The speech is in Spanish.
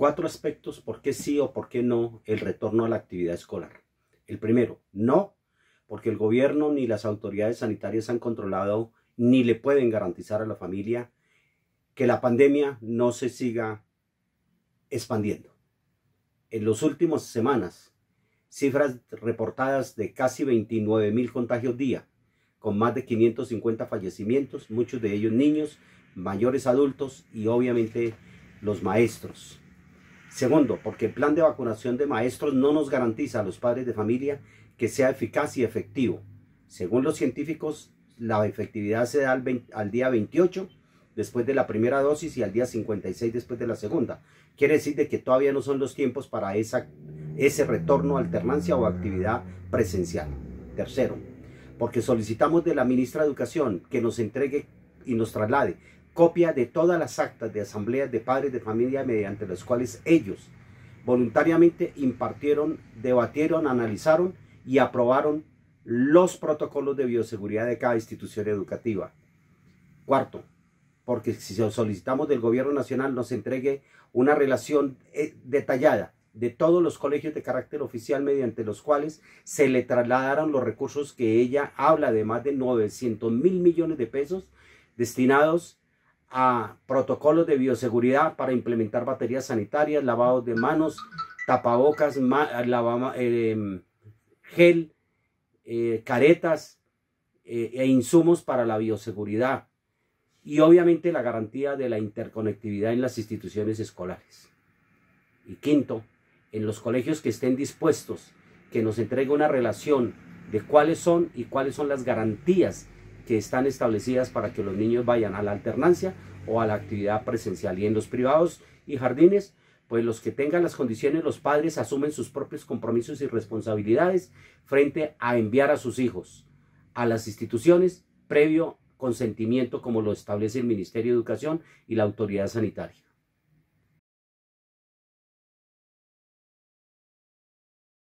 cuatro aspectos por qué sí o por qué no el retorno a la actividad escolar. El primero, no, porque el gobierno ni las autoridades sanitarias han controlado ni le pueden garantizar a la familia que la pandemia no se siga expandiendo. En las últimas semanas, cifras reportadas de casi 29 mil contagios día, con más de 550 fallecimientos, muchos de ellos niños, mayores adultos y obviamente los maestros. Segundo, porque el plan de vacunación de maestros no nos garantiza a los padres de familia que sea eficaz y efectivo. Según los científicos, la efectividad se da al, día 28 después de la primera dosis y al día 56 después de la segunda. Quiere decir de que todavía no son los tiempos para ese retorno alternancia o actividad presencial. Tercero, porque solicitamos de la ministra de Educación que nos entregue y nos traslade copia de todas las actas de asambleas de padres de familia mediante las cuales ellos voluntariamente impartieron, debatieron, analizaron y aprobaron los protocolos de bioseguridad de cada institución educativa. Cuarto, porque si solicitamos del gobierno nacional nos entregue una relación eh, detallada de todos los colegios de carácter oficial mediante los cuales se le trasladaron los recursos que ella habla de más de 900 mil millones de pesos destinados a protocolos de bioseguridad para implementar baterías sanitarias, lavados de manos, tapabocas, em, gel, eh, caretas eh, e insumos para la bioseguridad y obviamente la garantía de la interconectividad en las instituciones escolares. Y quinto, en los colegios que estén dispuestos, que nos entregue una relación de cuáles son y cuáles son las garantías que están establecidas para que los niños vayan a la alternancia o a la actividad presencial. Y en los privados y jardines, pues los que tengan las condiciones, los padres asumen sus propios compromisos y responsabilidades frente a enviar a sus hijos a las instituciones previo consentimiento como lo establece el Ministerio de Educación y la autoridad sanitaria.